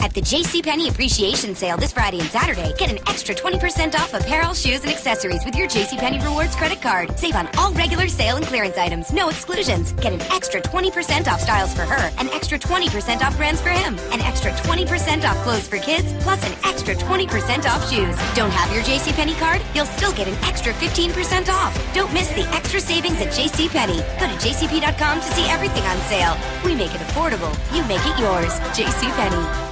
At the JCPenney Appreciation Sale this Friday and Saturday, get an extra 20% off apparel, shoes, and accessories with your JCPenney Rewards credit card. Save on all regular sale and clearance items, no exclusions. Get an extra 20% off styles for her, an extra 20% off brands for him, an extra 20% off clothes for kids, plus an extra 20% off shoes. Don't have your JCPenney card? You'll still get an extra 15% off. Don't miss the extra savings at JCPenney. Go to jcp.com to see everything on sale. We make it affordable. You make it yours. JCPenney.